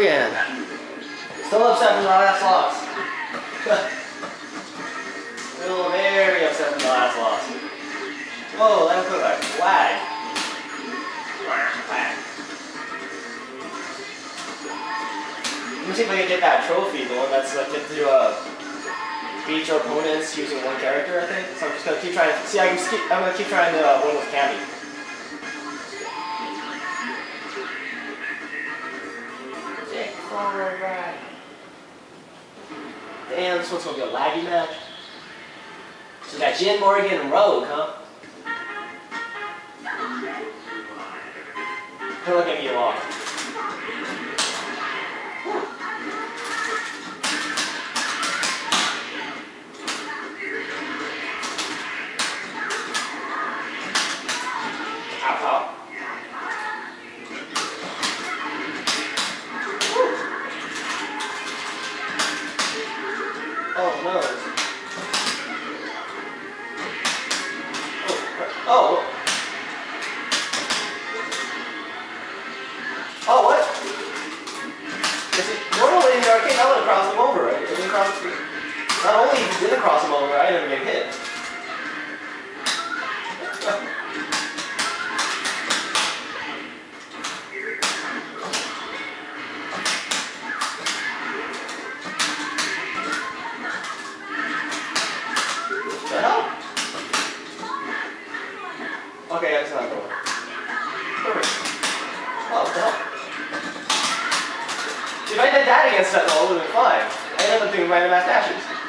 again. Still upset from the last loss. Still very upset from the last loss. Whoa, that was like flag. Let me see if I can get that trophy, the one that's like get to uh, beat your opponents using one character, I think. So I'm just gonna keep trying. See, I can keep. I'm gonna keep trying to uh, win with Cammy. Damn, this one's gonna be a laggy match. So we got Jin Morrigan and Rogue, huh? Don't look at me along. Oh. Oh, what? It, normally in the arcade, I would have crossed him over, right? It didn't cross, not only did it cross him over, I didn't get hit. Okay, that's not going. Perfect. Oh, hell? If I did that against that, it would have been fine. I ended up doing random mass dashes.